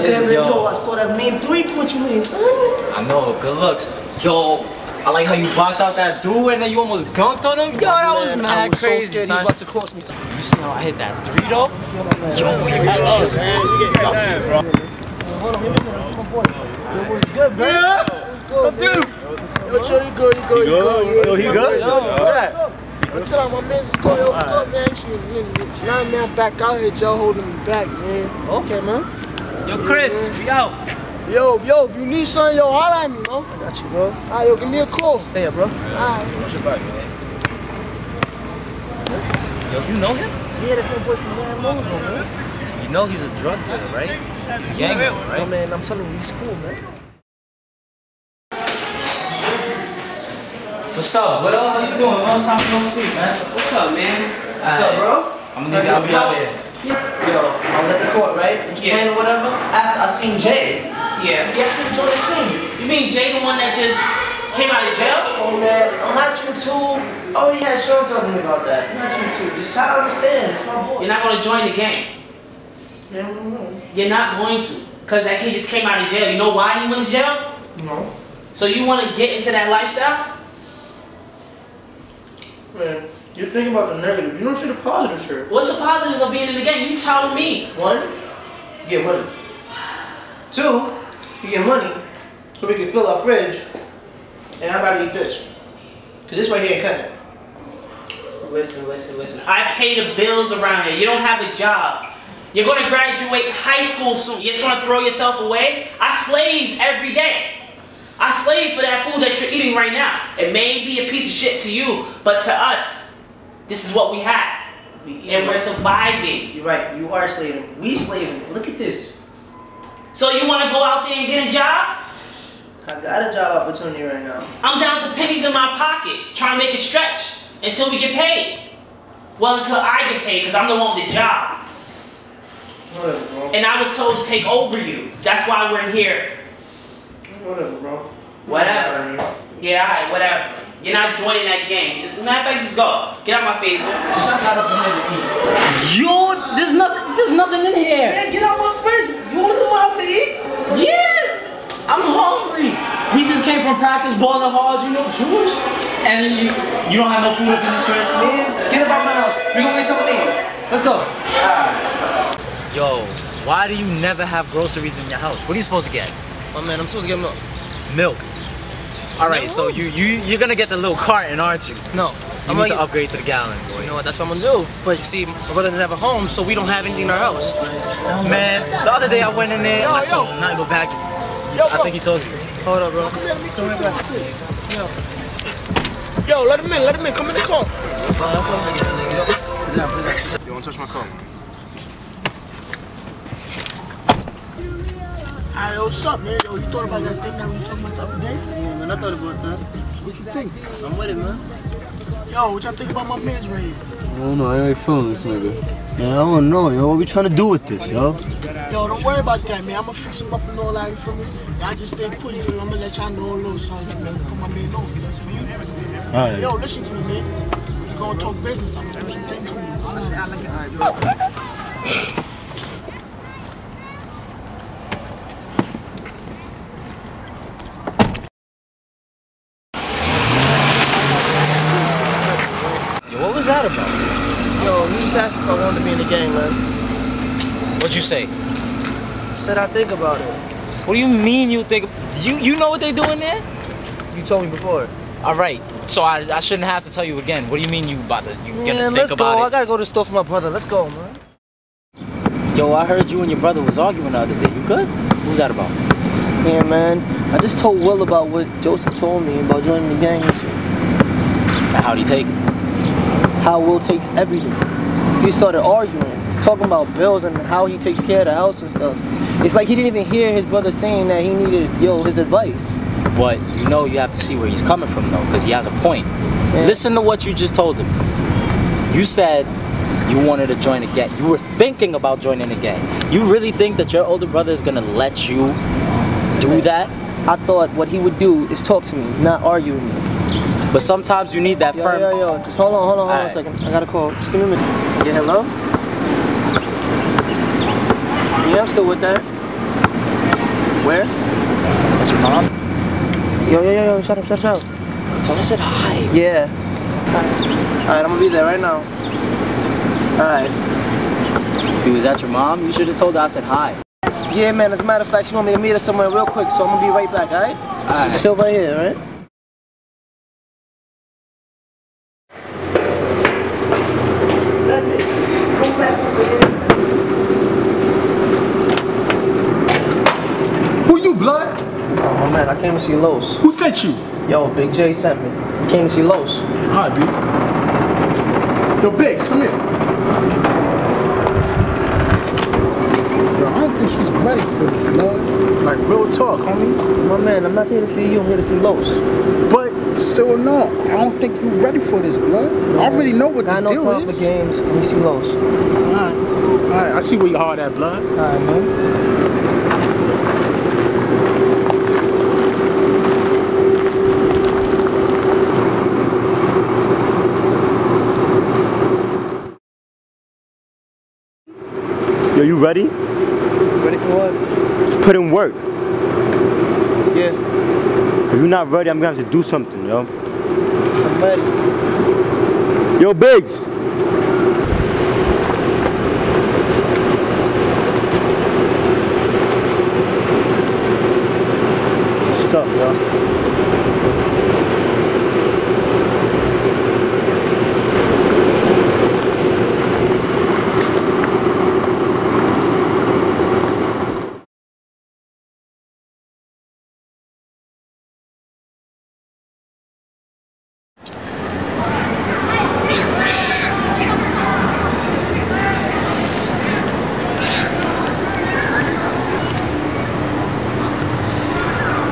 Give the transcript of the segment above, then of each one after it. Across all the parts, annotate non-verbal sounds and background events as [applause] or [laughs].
What's good, Yo. Yo, I saw that mean three point you made, son. I know, good looks. Yo, I like how you box out that dude and then you almost gunked on him. Yo, that was Man, mad I was crazy, so scared son. he was about to cross me, son. You see how I hit that three though? Yo, you was Hold on, give me one. My boy. It was good, man. Yeah. It was good, man. Yo, chill, you good, you good, you good. Yo, he good? Yo, yeah. Yo, chill out, my man's good, yo, what's good, man? Shit, Now, man, I'm back out here, Joe holding me back, man. Okay, man. Yo, Chris, we out. Yo, yo, if you need something, yo, holla at me, bro. I got you, bro. All right, yo, give me a call. Stay up, bro. All right. What's your vibe? Yo, you know him? Yeah, that's my boy from Land Rover, man. You know he's a drug dealer, right? He's a gang member, Yo, man, I'm telling you, he's cool, man. What's up, Will? How you doing? Long time no see, man. What's up, man? What's up, bro? I'm gonna need y'all to be out here. Yo, I was at the court, right? Was Yeah. playing or whatever. After I seen Jay. Yeah. Asked me to join the scene. You mean Jay the one that just came out of jail? Oh man, I'm not you too. I already had Sean talking about that. Not you too. Just try to understand. It's my boy. You're not gonna join the gang. Yeah, no, no. You're not going to. Cause that kid just came out of jail. You know why he went to jail? No. So you wanna get into that lifestyle? Man, you're thinking about the negative. You don't see the positive shit. What's the positives of being in the game? You tell me. One, you get money. Two, you get money so we can fill our fridge. And I'm about to eat this. Cause this right here ain't cutting. Listen, listen, listen. I pay the bills around here. You don't have a job. You're gonna graduate high school soon. You're just gonna throw yourself away? I slave every day. I slave for that food that you're eating right now. It may be a piece of shit to you, but to us, this is what we have. We And we're surviving. You're right. You are slaving. We slaving. Look at this. So you wanna go out there and get a job? I got a job opportunity right now. I'm down to pennies in my pockets, trying to make it stretch until we get paid. Well, until I get paid, because I'm the one with the job. Whatever, bro. And I was told to take over you. That's why we're here. Whatever, bro. Whatever. Yeah, whatever. You're not joining that game. Just, matter of fact, just go. Get out my face, bro. I'm not up in here to eat. Yo, there's nothing, there's nothing in here. Man, get out my fridge. You wanna come out to eat? Yeah, I'm hungry. We just came from practice, balling hard, you know, June. And you, you don't have no food up in this crib? Man, get up out my house. We gonna get something to eat. Let's go. Yo, why do you never have groceries in your house? What are you supposed to get? Oh man, I'm supposed to get milk. Milk. All right, so you you you're gonna get the little carton, aren't you? No. You I'm need gonna upgrade to the gallon, boy. You know what? That's what I'm gonna do. But you see, my brother doesn't have a home, so we don't have anything in our house. Man, the other day I went in there, Yo, I saw yo. nothing but bags. Yo, I think he told you. Hold up, bro. Come here, let me come here back. Yo. Yo, let him in, let him in. Come in the car. You wanna touch my car? Alright, yo, what's up, man? Yo, you thought about that thing that we were talking about the other day? Yeah, man, I thought about that. What you think? I'm with it, man. Yo, what y'all think about my man's right here? I don't know, I ain't feeling this nigga. Man, I don't know, yo. What we trying to do with this, yo? Yo, don't worry about that, man. I'm gonna fix him up and all that, you feel me? Y'all just stay put, you feel me? I'm gonna let y'all know a little something, you feel me? Put my man on, you feel me? Alright. Yo, listen to me, man. You gonna talk business. I'm gonna do some things for you. Yo, [laughs] what was that about? Yo, he just asked if I wanted to be in the gang, man. What'd you say? Said I think about it. What do you mean you think? You you know what they doing there? You told me before. All right, so I, I shouldn't have to tell you again. What do you mean you about to you gonna Man, think let's about go. it? I gotta go to the store for my brother. Let's go, man. Yo, I heard you and your brother was arguing the other day. You good? What was that about? Yeah, man. I just told Will about what Joseph told me about joining the gang and shit. And how'd he take it? How Will takes everything. We started arguing, talking about bills and how he takes care of the house and stuff. It's like he didn't even hear his brother saying that he needed, yo, his advice. But you know you have to see where he's coming from though, because he has a point. Yeah. Listen to what you just told him. You said you wanted to join a gang. You were thinking about joining a gang. You really think that your older brother is gonna let you do that? I thought what he would do is talk to me, not argue with me. But sometimes you need that Yo, firm. yo, yo, just hold on, hold on, hold on a second. I got a call. Just give me a minute. Yeah, hello? Yeah, I'm still with that. Where? Is that your mom? Yo, yo, yo, yo, shut up, shut up, shut up. Tell her I said hi. Yeah. Alright, Alright, I'm gonna be there right now. Alright. Dude, is that your mom? You should have told her I said hi. Yeah, man, as a matter of fact, she want me to meet her somewhere real quick, so I'm gonna be right back, alright? Alright. She's still right here, alright? Blood? Oh, my man, I came to see Los. Who sent you? Yo, Big J sent me. Came to see Los. Alright, B. Yo, Biggs, come here. Yo, I don't think he's ready for blood. Like, real talk, homie. My man, I'm not here to see you, I'm here to see Los. But still, no. I don't think you're ready for this, blood. I already know what I the know deal time is. for games. Let me see Los. Alright. Alright, I see where your heart at, blood. Alright, man. Yo, you ready? Ready for what? Put in work. Yeah, If you're not ready, I'm gonna have to do something, yo. I'm ready. Yo, Biggs. Stuff, yo.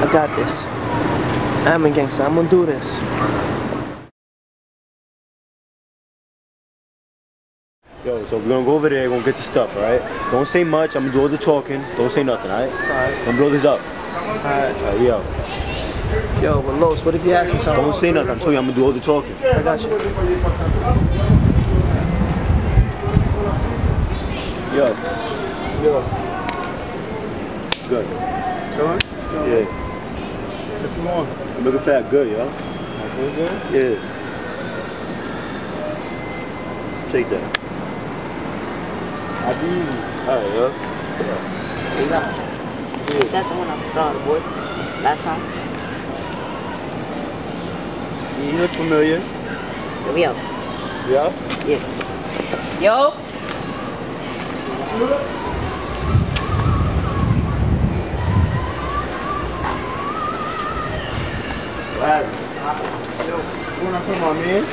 I got this. I'm a gangster. I'm gonna do this. Yo, so we're gonna go over there, we're gonna get the stuff, alright? Don't say much, I'm gonna do all the talking. Don't say nothing, alright? Alright. Gonna blow this up. Alright. Alright, yo. Yo, but Los, what if you ask me something? Don't say nothing, I'm telling you, I'm gonna do all the talking. I got you. Yo. Yo. Good. Chillin'? Yeah. What you want? I'm looking fat good, yo. good? Yeah. Take that. I do. Alright, yo. That's the one I'm drawing, boy. Last time. You look familiar. Here we go. Yeah? Yeah. Yo. What happened? When I put my man?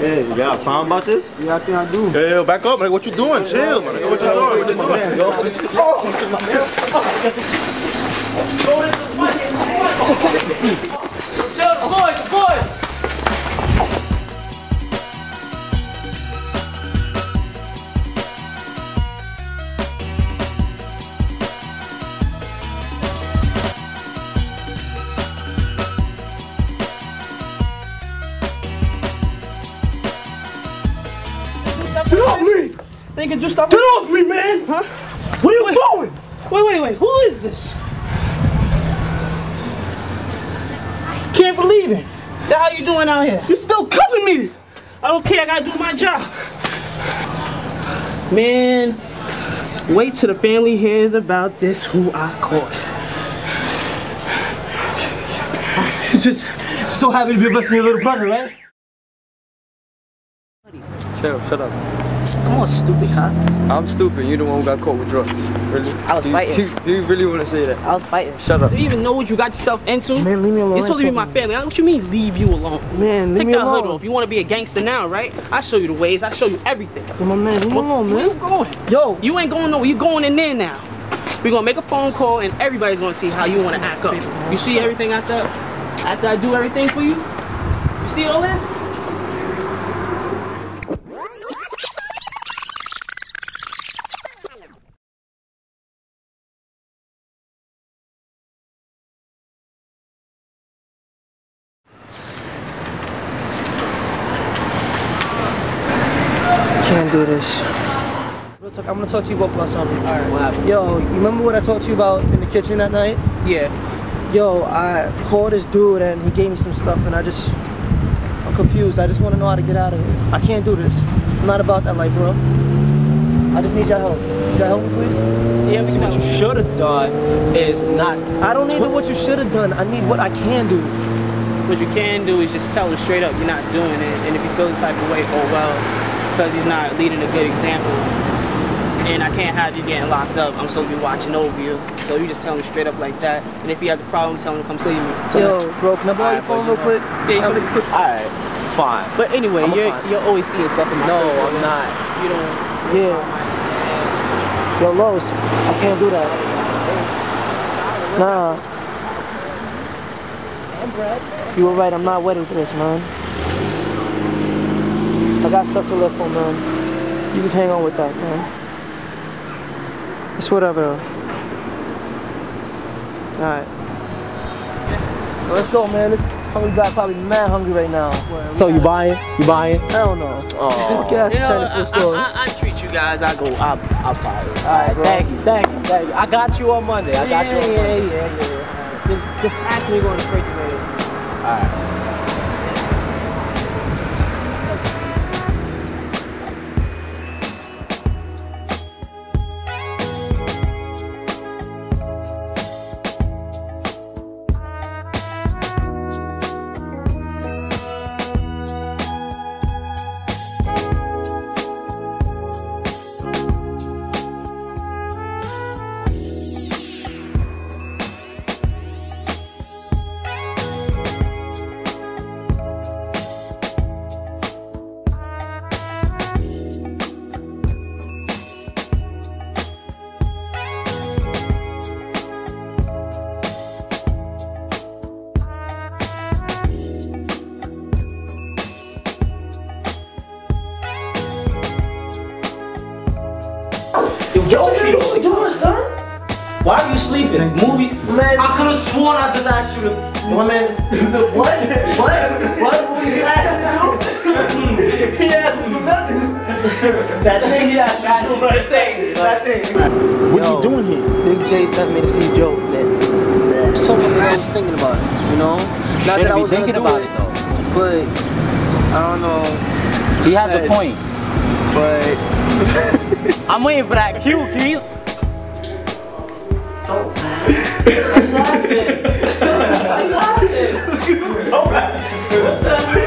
Yeah, you got a problem about this? Yeah, I think I do. Hey, yo, back up, man. What you doing? Chill, man. What you doing? What you doing? Yo, Chill, the boys, the boys. Off me! They can do stuff. Get off me, man! Huh? What are you doing? Wait, wait, wait. Who is this? Can't believe it. The hell you doing out here? You still cuffing me! I don't care. I gotta do my job. Man, wait till the family hears about this. Who I caught. Just so happy to be with your little brother, right? Chill, shut up. Come on, stupid, huh? I'm stupid. You're the one who got caught with drugs. Really? I was do you, fighting. Do you, do you really want to say that? I was fighting. Shut up. Do you even know what you got yourself into? Man, leave me alone. You're supposed to be my Talk family. What you mean, leave you alone? Man, leave Take me that alone. hood off. You want to be a gangster now, right? I show you the ways. I show you everything. Yo, my man, leave me alone, Where you man. going? Yo, You ain't going nowhere. You going in there now. We're gonna make a phone call and everybody's gonna see how you wanna act up. You see everything after after I do everything for you? You see all this? Can't do this. Real talk, I'm gonna talk to you both about something. Alright. What happened? Yo, you remember what I talked to you about in the kitchen that night? Yeah. Yo, I called this dude and he gave me some stuff and I just, I'm confused. I just want to know how to get out of here. I can't do this. I'm not about that life, bro. I just need your help. Could y'all help me, please? Yeah, See, what you should have done is not. I don't need what you should have done. I need what I can do. What you can do is just tell him straight up you're not doing it. And if you feel the type of way, oh well, because he's not leading a good example. And I can't have you getting locked up. I'm supposed to be watching over you. So you just tell him straight up like that. And if he has a problem, tell him to come see me. Yo, bro, can I borrow your phone real quick? Yeah, you Have quick- Alright, fine. But anyway, I'm you're fine. you're always eating stuff in my No, food, I'm man. not. You don't. Yeah. Yo, Los, I can't do that. Nah. You were right, I'm not ready for this, man. I got stuff to live for, man. You can hang on with that, man. It's whatever. Alright. Well, let's go, man. This hungry guy probably mad hungry right now. So you buying? You buying? Hell no. Oh. Gas You know, China I, food store. I, I, I treat you guys. I go. I'll, I'll buy it. Alright, bro. Thank you, thank you, thank you. I got you on Monday. I got you on yeah, Monday. yeah, yeah, yeah. Just, just ask me going to Movie. I could have sworn I just asked you to. Women. [laughs] what? What? What? What did you ask him to do? he asked me to do nothing. that thing he asked me to do. That thing. That thing. What Yo, you doing here? Big J sent me to see Joe. Man. Just told me what I was thinking about it, you know? Not Shouldn't that I be was gonna thinking do about it, it though. but I don't know. He has a Hey. point. But [laughs] I'm waiting for that cue, Keith. Don't laugh.